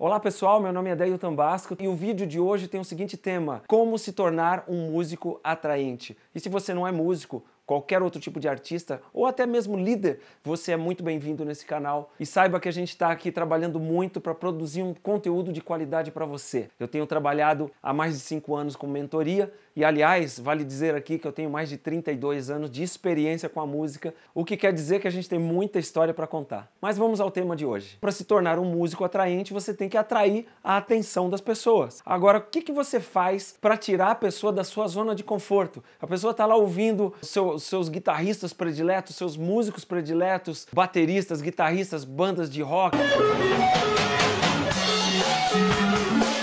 Olá pessoal, meu nome é Deilton Basco e o vídeo de hoje tem o seguinte tema: Como se tornar um músico atraente. E se você não é músico, qualquer outro tipo de artista ou até mesmo líder, você é muito bem-vindo nesse canal. E saiba que a gente está aqui trabalhando muito para produzir um conteúdo de qualidade para você. Eu tenho trabalhado há mais de 5 anos com mentoria e, aliás, vale dizer aqui que eu tenho mais de 32 anos de experiência com a música, o que quer dizer que a gente tem muita história para contar. Mas vamos ao tema de hoje. Para se tornar um músico atraente, você tem que atrair a atenção das pessoas. Agora, o que, que você faz para tirar a pessoa da sua zona de conforto? A pessoa está lá ouvindo seu os seus guitarristas prediletos, seus músicos prediletos, bateristas, guitarristas, bandas de rock.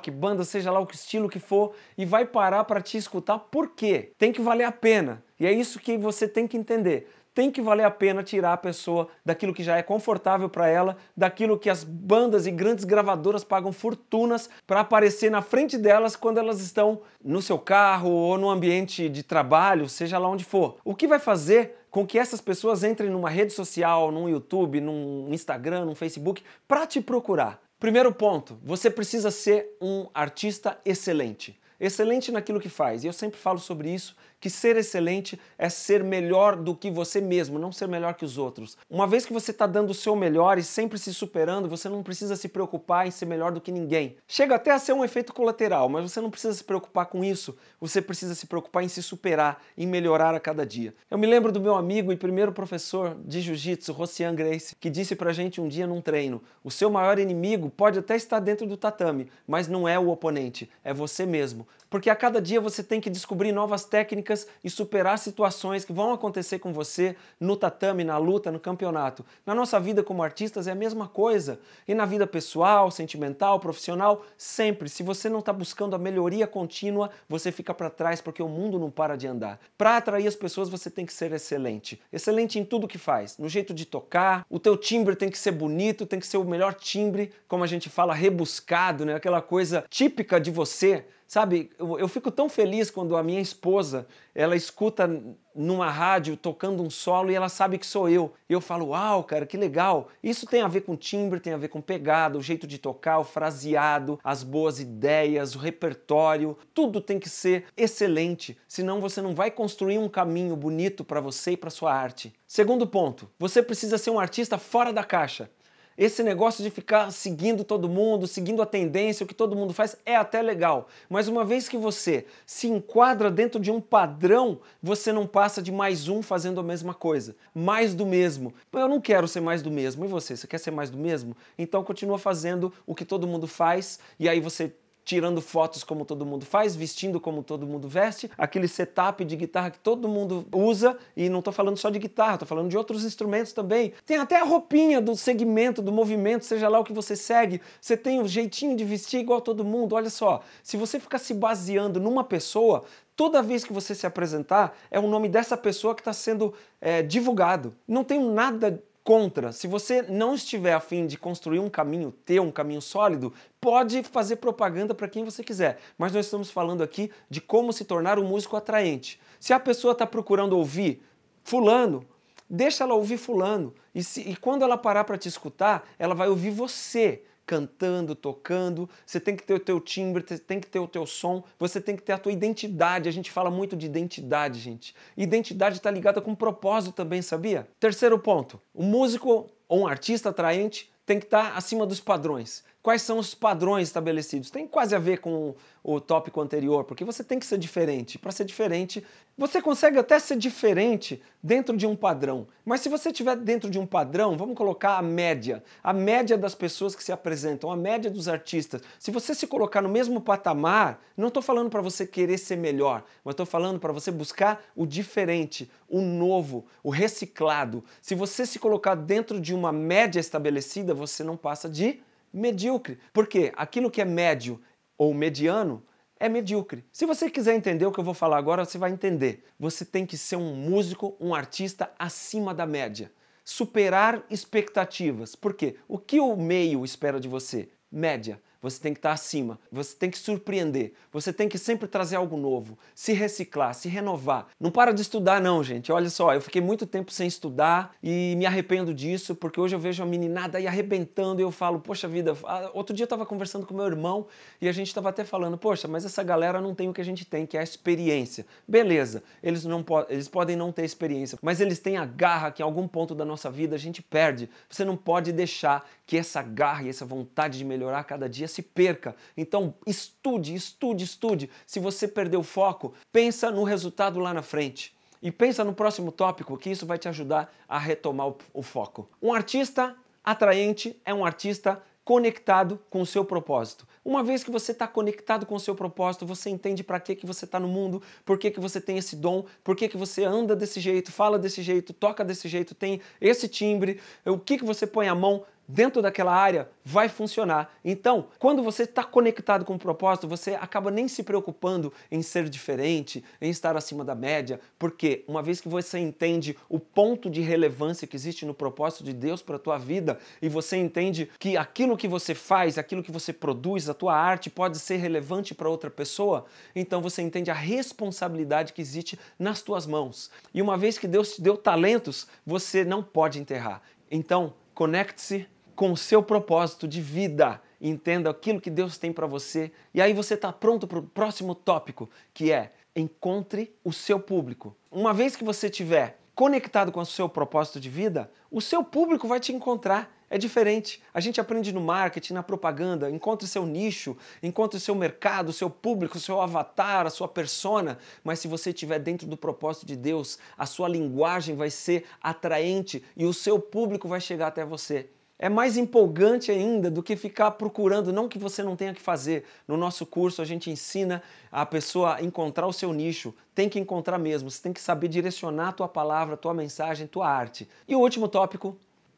Que banda, seja lá o estilo que for, e vai parar para te escutar por quê? Tem que valer a pena. E é isso que você tem que entender tem que valer a pena tirar a pessoa daquilo que já é confortável para ela, daquilo que as bandas e grandes gravadoras pagam fortunas para aparecer na frente delas quando elas estão no seu carro ou no ambiente de trabalho, seja lá onde for. O que vai fazer com que essas pessoas entrem numa rede social, num YouTube, num Instagram, num Facebook, para te procurar? Primeiro ponto, você precisa ser um artista excelente excelente naquilo que faz. E eu sempre falo sobre isso, que ser excelente é ser melhor do que você mesmo, não ser melhor que os outros. Uma vez que você está dando o seu melhor e sempre se superando, você não precisa se preocupar em ser melhor do que ninguém. Chega até a ser um efeito colateral, mas você não precisa se preocupar com isso. Você precisa se preocupar em se superar, em melhorar a cada dia. Eu me lembro do meu amigo e primeiro professor de jiu-jitsu, Rocian Grace, que disse pra gente um dia num treino: "O seu maior inimigo pode até estar dentro do tatame, mas não é o oponente, é você mesmo porque a cada dia você tem que descobrir novas técnicas e superar situações que vão acontecer com você no tatame, na luta, no campeonato. Na nossa vida como artistas é a mesma coisa. E na vida pessoal, sentimental, profissional, sempre. Se você não está buscando a melhoria contínua, você fica para trás porque o mundo não para de andar. Para atrair as pessoas, você tem que ser excelente. Excelente em tudo que faz. No jeito de tocar, o teu timbre tem que ser bonito, tem que ser o melhor timbre, como a gente fala, rebuscado, né? aquela coisa típica de você Sabe, eu, eu, fico tão feliz quando a minha esposa, ela escuta numa rádio tocando um solo e ela sabe que sou eu. E eu falo, uau, cara, que legal. Isso tem a ver com timbre, tem a ver com pegada, o jeito de tocar, o fraseado, as boas ideias, o repertório. Tudo tem que ser excelente, senão você não vai construir um caminho bonito para você e para sua arte. Segundo ponto, você precisa ser um artista fora da caixa. Esse negócio de ficar seguindo todo mundo, seguindo a tendência, o que todo mundo faz, é até legal. Mas uma vez que você se enquadra dentro de um padrão, você não passa de mais um fazendo a mesma coisa. Mais do mesmo. Eu não quero ser mais do mesmo. E você? Você quer ser mais do mesmo? Então continua fazendo o que todo mundo faz e aí você tirando fotos como todo mundo faz, vestindo como todo mundo veste, aquele setup de guitarra que todo mundo usa, e não estou falando só de guitarra, estou falando de outros instrumentos também. Tem até a roupinha do segmento, do movimento, seja lá o que você segue, você tem o um jeitinho de vestir igual todo mundo. Olha só, se você ficar se baseando numa pessoa, toda vez que você se apresentar, é o nome dessa pessoa que está sendo é, divulgado. Não tem nada contra. Se você não estiver afim de construir um caminho, ter um caminho sólido, pode fazer propaganda para quem você quiser. Mas nós estamos falando aqui de como se tornar um músico atraente. Se a pessoa está procurando ouvir fulano, deixa ela ouvir fulano. E, se, e quando ela parar para te escutar, ela vai ouvir você cantando, tocando, você tem que ter o teu timbre, tem que ter o teu som, você tem que ter a tua identidade. A gente fala muito de identidade, gente. Identidade está ligada com propósito também, sabia? Terceiro ponto, o músico ou um artista atraente tem que estar tá acima dos padrões. Quais são os padrões estabelecidos? Tem quase a ver com o tópico anterior, porque você tem que ser diferente. Para ser diferente, você consegue até ser diferente dentro de um padrão. Mas se você estiver dentro de um padrão, vamos colocar a média, a média das pessoas que se apresentam, a média dos artistas. Se você se colocar no mesmo patamar, não estou falando para você querer ser melhor, mas estou falando para você buscar o diferente, o novo, o reciclado. Se você se colocar dentro de uma média estabelecida, você não passa de medíocre. Porque aquilo que é médio ou mediano é medíocre. Se você quiser entender o que eu vou falar agora, você vai entender. Você tem que ser um músico, um artista acima da média. Superar expectativas. Por quê? O que o meio espera de você? Média. Você tem que estar acima, você tem que surpreender, você tem que sempre trazer algo novo, se reciclar, se renovar. Não para de estudar não, gente. Olha só, eu fiquei muito tempo sem estudar e me arrependo disso, porque hoje eu vejo a meninada aí arrebentando e eu falo, poxa vida, ah, outro dia eu estava conversando com meu irmão e a gente estava até falando, poxa, mas essa galera não tem o que a gente tem, que é a experiência. Beleza, eles, não po eles podem não ter experiência, mas eles têm a garra que em algum ponto da nossa vida a gente perde. Você não pode deixar que essa garra e essa vontade de melhorar cada dia se perca. Então, estude, estude, estude. Se você perder o foco, pensa no resultado lá na frente. E pensa no próximo tópico, que isso vai te ajudar a retomar o, o foco. Um artista atraente é um artista conectado com o seu propósito. Uma vez que você está conectado com o seu propósito, você entende para que, que você está no mundo, por que, que você tem esse dom, por que, que você anda desse jeito, fala desse jeito, toca desse jeito, tem esse timbre, o que, que você põe a mão, dentro daquela área vai funcionar. Então, quando você está conectado com o propósito, você acaba nem se preocupando em ser diferente, em estar acima da média, porque uma vez que você entende o ponto de relevância que existe no propósito de Deus para a tua vida e você entende que aquilo que você faz, aquilo que você produz, a tua arte pode ser relevante para outra pessoa, então você entende a responsabilidade que existe nas tuas mãos. E uma vez que Deus te deu talentos, você não pode enterrar. Então, conecte-se com o seu propósito de vida. Entenda aquilo que Deus tem para você. E aí você está pronto para o próximo tópico, que é encontre o seu público. Uma vez que você estiver conectado com o seu propósito de vida, o seu público vai te encontrar. É diferente. A gente aprende no marketing, na propaganda, encontre seu nicho, encontre seu mercado, seu público, seu avatar, a sua persona. Mas se você estiver dentro do propósito de Deus, a sua linguagem vai ser atraente e o seu público vai chegar até você. É mais empolgante ainda do que ficar procurando, não que você não tenha que fazer. No nosso curso a gente ensina a pessoa a encontrar o seu nicho. Tem que encontrar mesmo, você tem que saber direcionar a tua palavra, a tua mensagem, a tua arte. E o último tópico,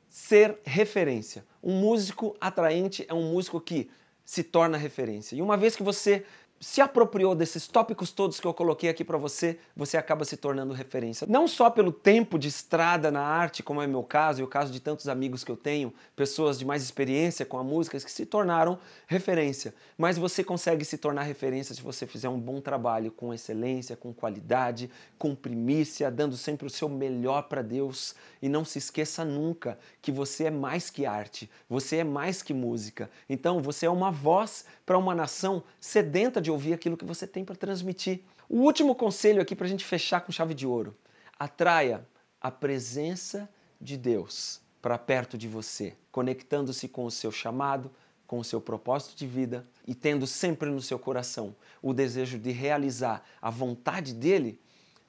ser referência. Um músico atraente é um músico que se torna referência. E uma vez que você se apropriou desses tópicos todos que eu coloquei aqui para você, você acaba se tornando referência. Não só pelo tempo de estrada na arte, como é meu caso e o caso de tantos amigos que eu tenho, pessoas de mais experiência com a música que se tornaram referência, mas você consegue se tornar referência se você fizer um bom trabalho com excelência, com qualidade, com primícia, dando sempre o seu melhor para Deus e não se esqueça nunca que você é mais que arte, você é mais que música. Então, você é uma voz para uma nação sedenta de ouvir aquilo que você tem para transmitir. O último conselho aqui para a gente fechar com chave de ouro: atraia a presença de Deus para perto de você, conectando-se com o seu chamado, com o seu propósito de vida e tendo sempre no seu coração o desejo de realizar a vontade dele,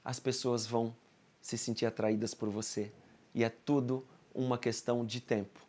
as pessoas vão se sentir atraídas por você. E é tudo uma questão de tempo.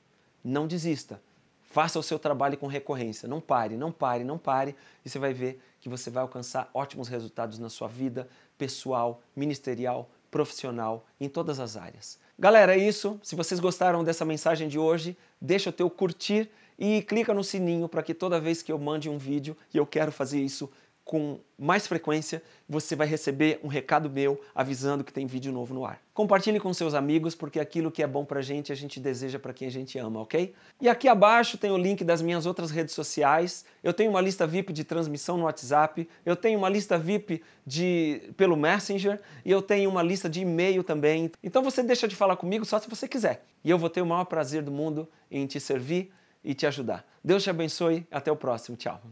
Não desista. Faça o seu trabalho com recorrência. Não pare, não pare, não pare. E você vai ver que você vai alcançar ótimos resultados na sua vida pessoal, ministerial, profissional, em todas as áreas. Galera, é isso. Se vocês gostaram dessa mensagem de hoje, deixa o teu curtir e clica no sininho para que toda vez que eu mande um vídeo, e eu quero fazer isso com mais frequência, você vai receber um recado meu avisando que tem vídeo novo no ar. Compartilhe com seus amigos, porque aquilo que é bom pra gente, a gente deseja para quem a gente ama, ok? E aqui abaixo tem o link das minhas outras redes sociais. Eu tenho uma lista VIP de transmissão no WhatsApp, eu tenho uma lista VIP de pelo Messenger e eu tenho uma lista de e-mail também. Então você deixa de falar comigo só se você quiser. E eu vou ter o maior prazer do mundo em te servir e te ajudar. Deus te abençoe, até o próximo. Tchau.